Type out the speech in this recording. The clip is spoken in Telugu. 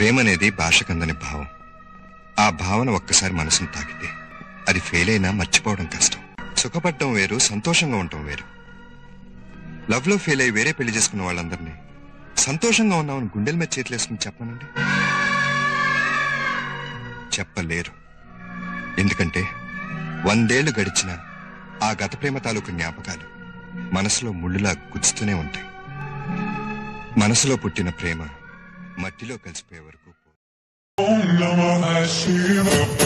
ప్రేమ అనేది భాషకందని భావం. ఆ భావన ఒక్కసారి మనసును తాకితే అది ఫెయిల్ అయినా మర్చిపోవడం కష్టం. సుఖపడటం వేరు సంతోషంగా ఉండటం వేరు. లవ్లో ఫెయిల్ అయి వేరే పెళ్ళి చేసుకున్న వాళ్ళందరినీ సంతోషంగా ఉన్నామని గుండెల మీద చేతులేసుకుని చెప్పనండి చెప్పలేరు. ఎందుకంటే వందేళ్ళు గడిచిన ఆ గత ప్రేమ తాలూకు జ్ఞాపకాలు మనసులో ముళ్ళులా గుచ్చుతూనే ఉంటాయి. మనసులో పుట్టిన ప్రేమ మట్టిలో కలిసిపోయే వరకు Om Namah Shivaya.